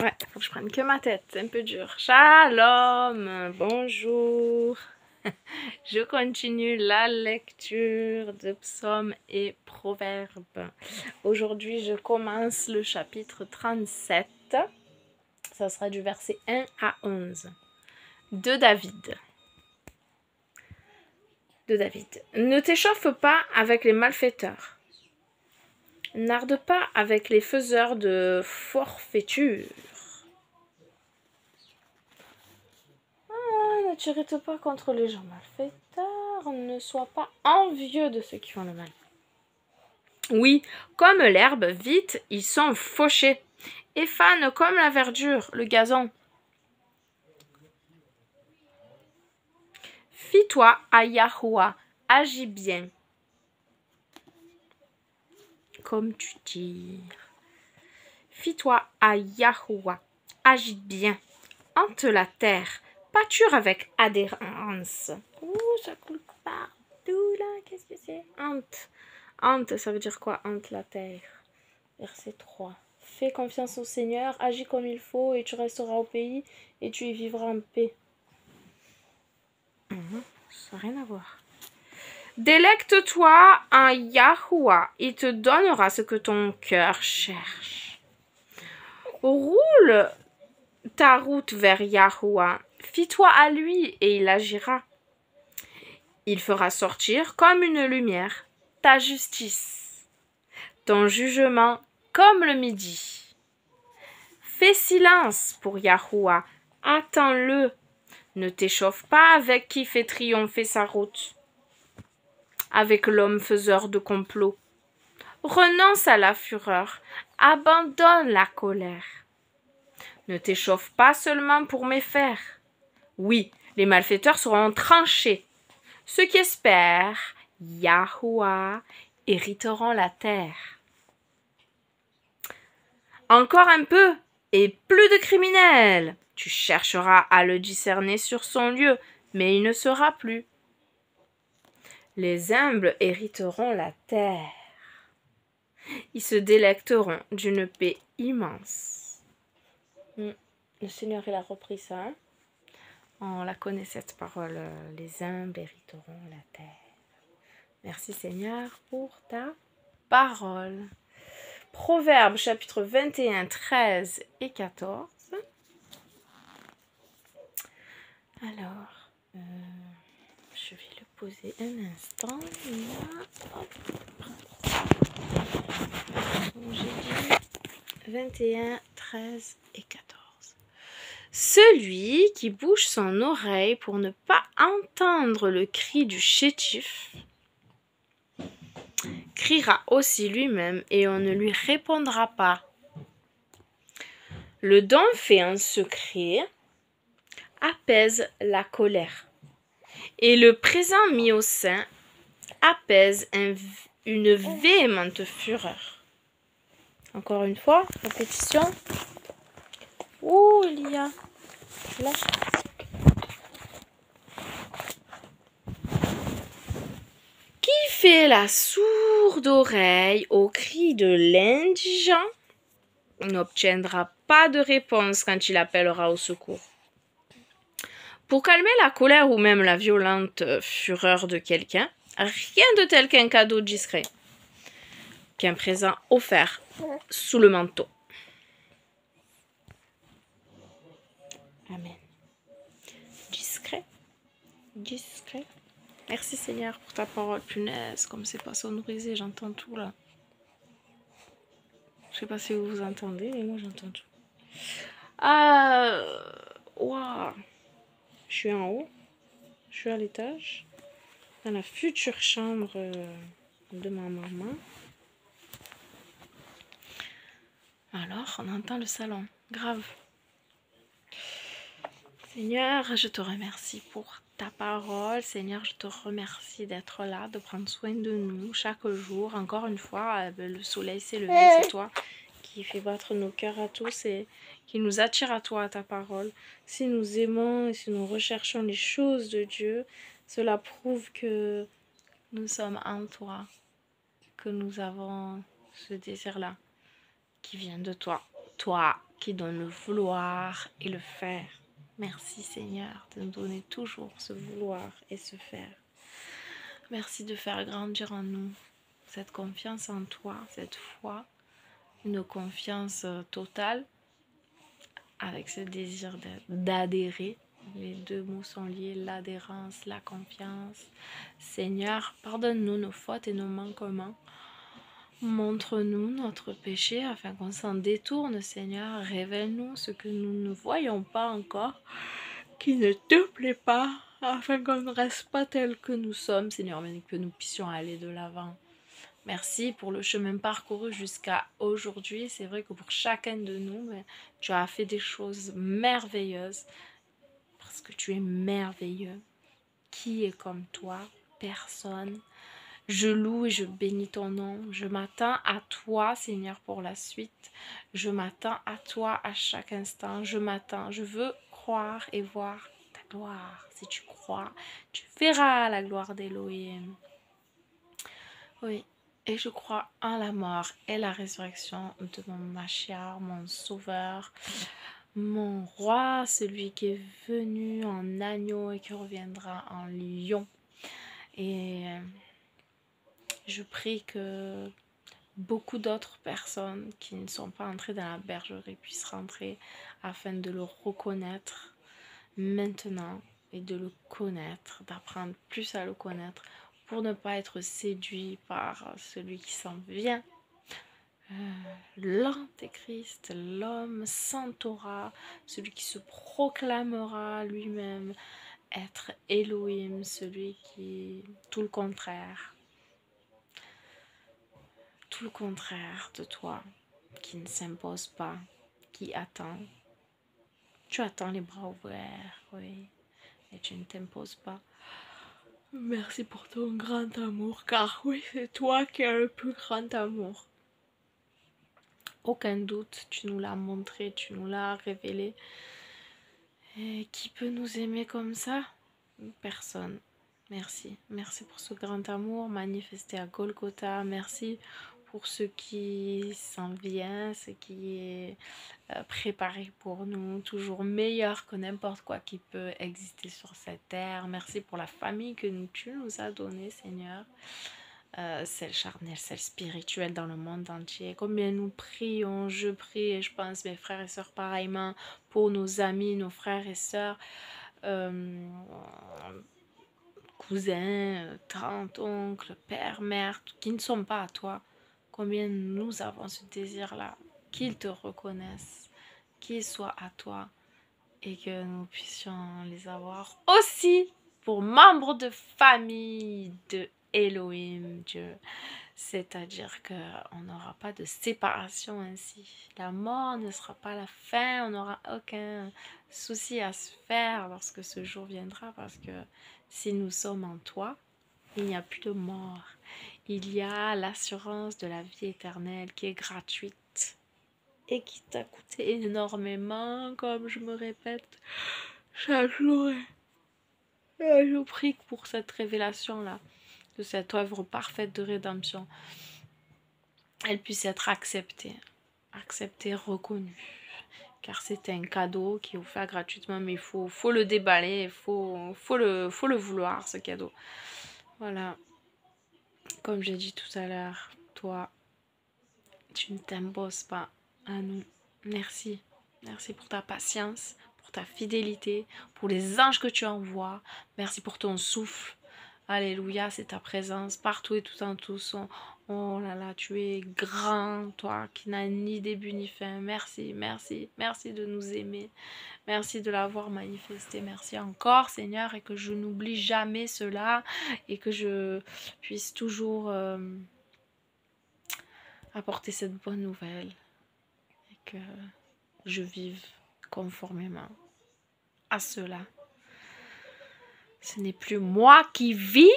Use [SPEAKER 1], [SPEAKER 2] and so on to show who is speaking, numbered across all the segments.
[SPEAKER 1] Ouais, faut que je prenne que ma tête, c'est un peu dur. Shalom, bonjour. Je continue la lecture de psaumes et proverbes. Aujourd'hui, je commence le chapitre 37. Ça sera du verset 1 à 11. De David. De David. Ne t'échauffe pas avec les malfaiteurs. N'arde pas avec les faiseurs de forfaiture. Ah, ne t'irrite pas contre les gens malfaiteurs? Ne sois pas envieux de ceux qui font le mal. Oui, comme l'herbe, vite, ils sont fauchés. Et fanent comme la verdure, le gazon. Fie-toi à agis bien. Comme tu tires. Fie-toi à Yahweh, agis bien. Hante la terre, pâture avec adhérence. Ouh, ça coule partout là, qu'est-ce que c'est? Hante. Hante, ça veut dire quoi Hante la terre? Verset 3. Fais confiance au Seigneur, agis comme il faut, et tu resteras au pays, et tu y vivras en paix. Mhm, ça n'a rien à voir. Délecte-toi en Yahuwah, il te donnera ce que ton cœur cherche. Roule ta route vers Yahuwah, fie-toi à lui et il agira. Il fera sortir comme une lumière ta justice, ton jugement comme le midi. Fais silence pour Yahuwah, attends-le, ne t'échauffe pas avec qui fait triompher sa route avec l'homme faiseur de complots. Renonce à la fureur, abandonne la colère. Ne t'échauffe pas seulement pour méfaire. Oui, les malfaiteurs seront tranchés. Ceux qui espèrent Yahuwah hériteront la terre. Encore un peu, et plus de criminels. Tu chercheras à le discerner sur son lieu, mais il ne sera plus. Les humbles hériteront la terre. Ils se délecteront d'une paix immense. Hmm. Le Seigneur, il a repris ça. Hein. On la connaît cette parole. Les humbles hériteront la terre. Merci Seigneur pour ta parole. Proverbe chapitre 21, 13 et 14. Alors, euh, poser un instant. J'ai dit 21, 13 et 14. Celui qui bouge son oreille pour ne pas entendre le cri du chétif criera aussi lui-même et on ne lui répondra pas. Le don fait en secret apaise la colère et le présent mis au sein apaise une véhémente fureur. Encore une fois, répétition. Ouh, il y a Qui fait la sourde oreille au cri de l'indigent n'obtiendra pas de réponse quand il appellera au secours. Pour calmer la colère ou même la violente fureur de quelqu'un, rien de tel qu'un cadeau discret, qu'un présent offert sous le manteau. Amen. Discret, discret. Merci Seigneur pour ta parole, punaise, comme c'est pas sonorisé, j'entends tout là. Je sais pas si vous vous entendez, mais moi j'entends tout. Ah, waouh. Je suis en haut. Je suis à l'étage. Dans la future chambre euh, de ma maman. Alors, on entend le salon. Grave. Seigneur, je te remercie pour ta parole. Seigneur, je te remercie d'être là, de prendre soin de nous chaque jour. Encore une fois, euh, le soleil s'est levé, c'est toi qui fait battre nos cœurs à tous et qui nous attire à toi, à ta parole. Si nous aimons et si nous recherchons les choses de Dieu, cela prouve que nous sommes en toi, que nous avons ce désir-là qui vient de toi. Toi qui donne le vouloir et le faire. Merci Seigneur de nous donner toujours ce vouloir et ce faire. Merci de faire grandir en nous cette confiance en toi, cette foi, une confiance euh, totale avec ce désir d'adhérer. Les deux mots sont liés, l'adhérence, la confiance. Seigneur, pardonne-nous nos fautes et nos manquements. Montre-nous notre péché afin qu'on s'en détourne, Seigneur. Révèle-nous ce que nous ne voyons pas encore, qui ne te plaît pas, afin qu'on ne reste pas tel que nous sommes, Seigneur, mais que nous puissions aller de l'avant. Merci pour le chemin parcouru jusqu'à aujourd'hui. C'est vrai que pour chacun de nous, tu as fait des choses merveilleuses parce que tu es merveilleux. Qui est comme toi? Personne. Je loue et je bénis ton nom. Je m'attends à toi, Seigneur, pour la suite. Je m'attends à toi à chaque instant. Je m'attends. Je veux croire et voir ta gloire. Si tu crois, tu verras la gloire d'Elohim. Oui, et je crois en la mort et la résurrection de mon Machia, mon sauveur, mon roi, celui qui est venu en agneau et qui reviendra en lion. Et je prie que beaucoup d'autres personnes qui ne sont pas entrées dans la bergerie puissent rentrer afin de le reconnaître maintenant et de le connaître, d'apprendre plus à le connaître pour ne pas être séduit par celui qui s'en vient. Euh, L'antéchrist, l'homme sans celui qui se proclamera lui-même être Elohim, celui qui tout le contraire, tout le contraire de toi, qui ne s'impose pas, qui attend. Tu attends les bras ouverts, oui, et tu ne t'imposes pas. Merci pour ton grand amour, car oui, c'est toi qui as le plus grand amour. Aucun doute, tu nous l'as montré, tu nous l'as révélé. Et qui peut nous aimer comme ça? Personne. Merci. Merci pour ce grand amour manifesté à Golgotha. Merci pour ce qui s'en vient, ce qui est euh, préparé pour nous, toujours meilleur que n'importe quoi qui peut exister sur cette terre. Merci pour la famille que tu nous as donnée, Seigneur. Euh, celle charnelle, celle spirituelle dans le monde entier. Combien nous prions, je prie et je pense mes frères et sœurs pareillement pour nos amis, nos frères et sœurs, euh, cousins, tantes, oncles, pères, mères, qui ne sont pas à toi combien nous avons ce désir-là, qu'ils te reconnaissent, qu'ils soient à toi et que nous puissions les avoir aussi pour membres de famille de Elohim, Dieu. C'est-à-dire qu'on n'aura pas de séparation ainsi. La mort ne sera pas la fin, on n'aura aucun souci à se faire lorsque ce jour viendra parce que si nous sommes en toi, il n'y a plus de mort il y a l'assurance de la vie éternelle qui est gratuite et qui t'a coûté énormément, comme je me répète chaque jour. je prie pour cette révélation-là, de cette œuvre parfaite de rédemption, elle puisse être acceptée, acceptée, reconnue. Car c'est un cadeau qui est offert gratuitement, mais il faut, faut le déballer, il faut, faut, le, faut le vouloir, ce cadeau. Voilà. Comme j'ai dit tout à l'heure, toi, tu ne t'imposes pas à nous. Merci. Merci pour ta patience, pour ta fidélité, pour les anges que tu envoies. Merci pour ton souffle. Alléluia, c'est ta présence partout et tout en tous. Oh là là, tu es grand, toi qui n'as ni début ni fin. Merci, merci, merci de nous aimer. Merci de l'avoir manifesté. Merci encore, Seigneur, et que je n'oublie jamais cela et que je puisse toujours euh, apporter cette bonne nouvelle et que je vive conformément à cela. Ce n'est plus moi qui vis,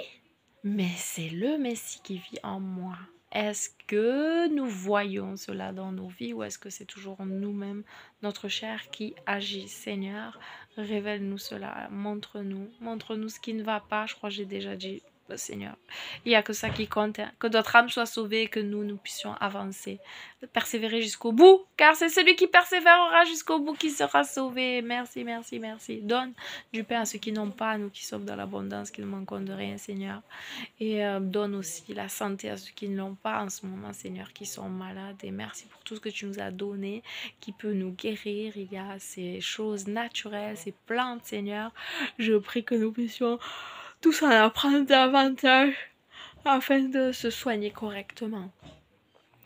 [SPEAKER 1] mais c'est le Messie qui vit en moi. Est-ce que nous voyons cela dans nos vies ou est-ce que c'est toujours nous-mêmes, notre chair qui agit? Seigneur, révèle-nous cela, montre-nous, montre-nous ce qui ne va pas. Je crois que j'ai déjà dit Seigneur. Il n'y a que ça qui compte, hein. que notre âme soit sauvée, que nous, nous puissions avancer, persévérer jusqu'au bout, car c'est celui qui persévérera jusqu'au bout qui sera sauvé. Merci, merci, merci. Donne du pain à ceux qui n'ont pas, à nous qui sommes dans l'abondance, qui ne manquons de rien, Seigneur. Et euh, donne aussi la santé à ceux qui ne l'ont pas en ce moment, Seigneur, qui sont malades. Et merci pour tout ce que tu nous as donné, qui peut nous guérir. Il y a ces choses naturelles, ces plantes, Seigneur. Je prie que nous puissions tous en apprendre davantage afin de se soigner correctement.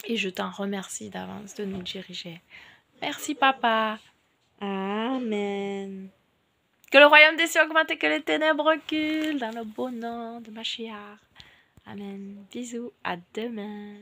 [SPEAKER 1] Et je t'en remercie d'avance de nous diriger. Merci papa. Amen. Que le royaume des cieux augmente et que les ténèbres reculent dans le beau nom de Machiar. Amen. Bisous. À demain.